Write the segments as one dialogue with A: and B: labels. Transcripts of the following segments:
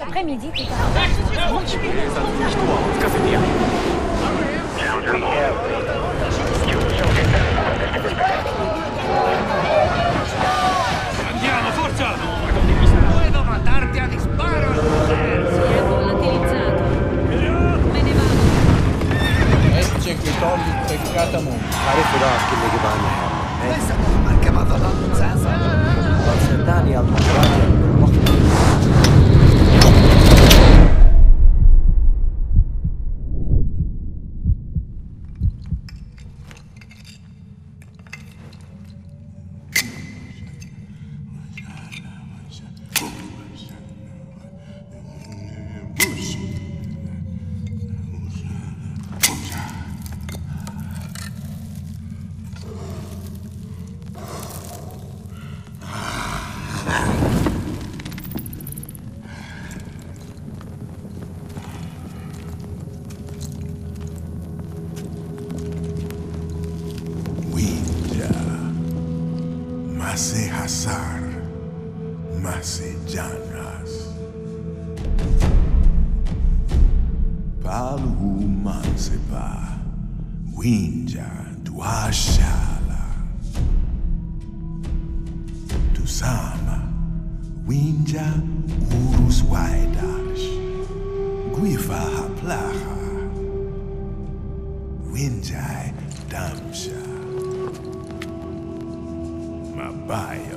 A: Après-midi,
B: tout à
C: l'heure. Mase Hasar. Mase Janas. Palhu Mansepa. Winja Duashala. Tusama. Winja Urus Waidash. Guifa Haplaha. Winjai Damsha.
D: Bye.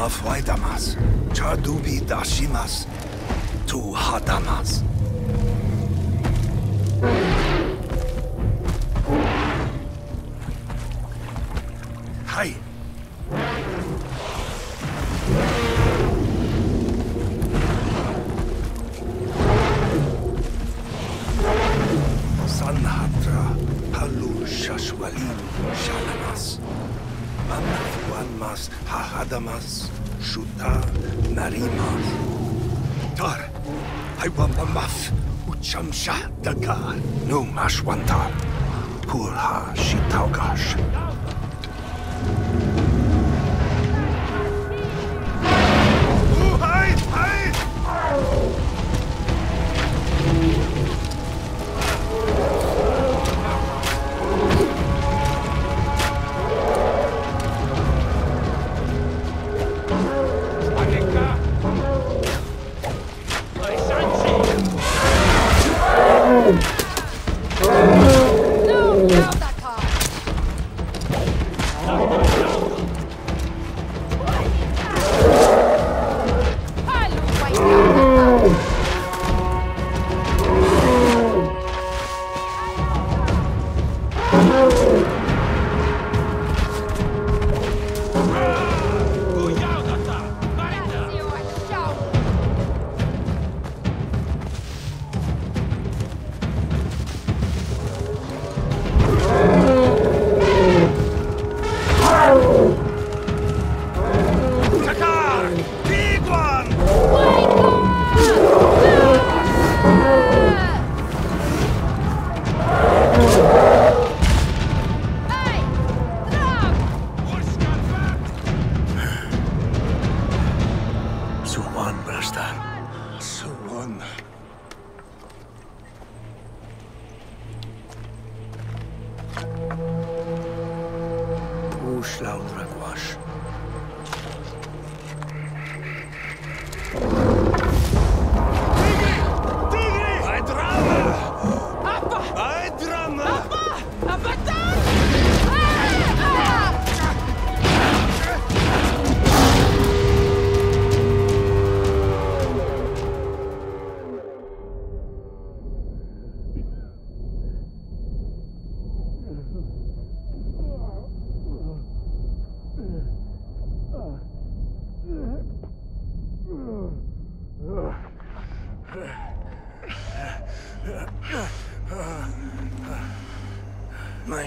D: mafuaidamas, chardubi dashimas, to hadamas. Hi. Hahadamas Shuta Narimas. Tar Iwambamaf Uchamsha Dagar No Mashwantar Purha Shitaugash.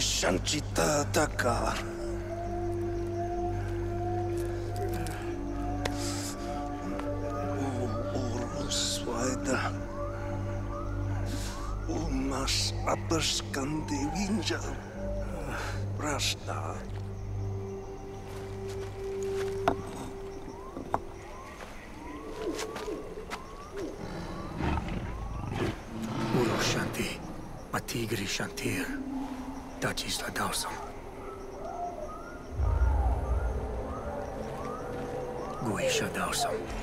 D: Shantita Dakar. Uruswaida. Umas apaskandi vinja. Rasta.
E: Uro Shanti. Matigri Shantir. La dausam. Guisha dausam.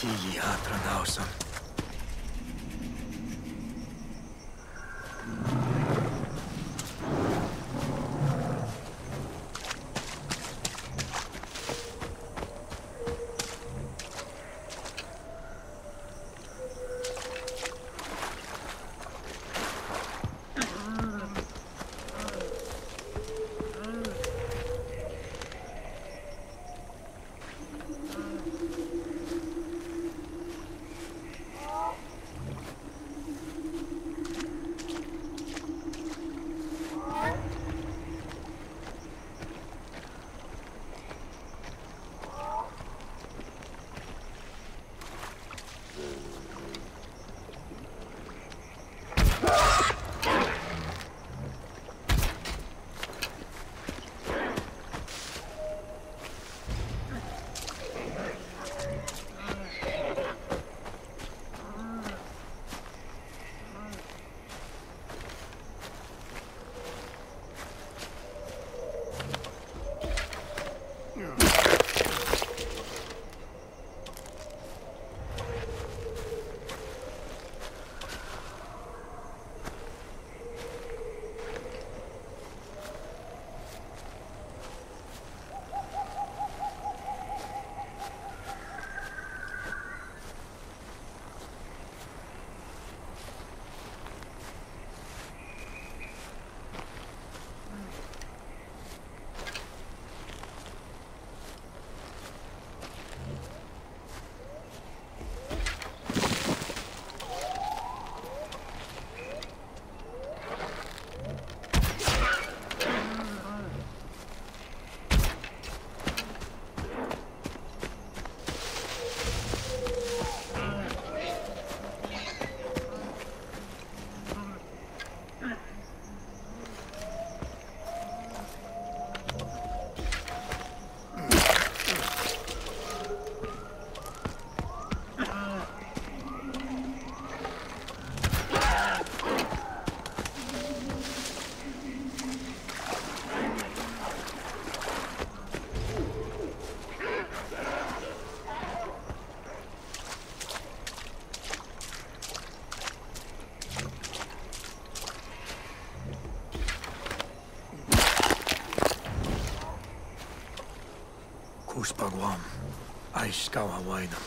E: Тия Атранаусом. Dausam.
D: Puspagwam. Aiskawa Wainam.